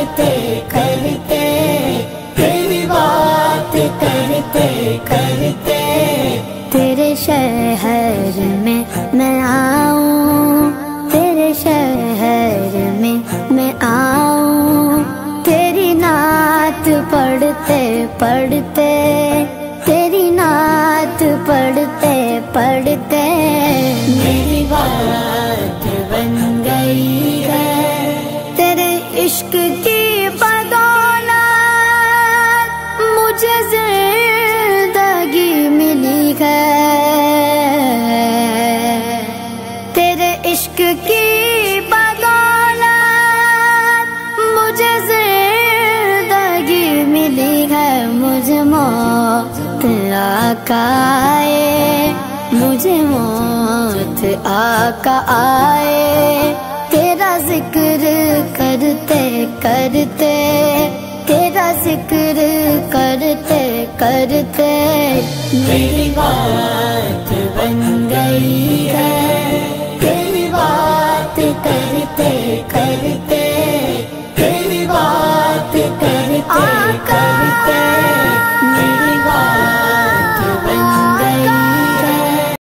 करते करते, तेरी बात करते करते। तेरे शहर में मैं आऊँ, तेरे शहर में मैं आऊँ। तेरी नात पढ़ते पढ़ते, तेरी नात पढ़ते पढ़ते। इश्क की बदौलत मुझे ज़िंदगी मिली है। तेरे इश्क की मुझे ज़िंदगी मिली है। मुझे मौत आका आए मुझे मौत आका आए तेरा ज़िक्र करते करते, तेरा ज़िक्र करते करते। मेरी बात बन गई है, तेरी बात करते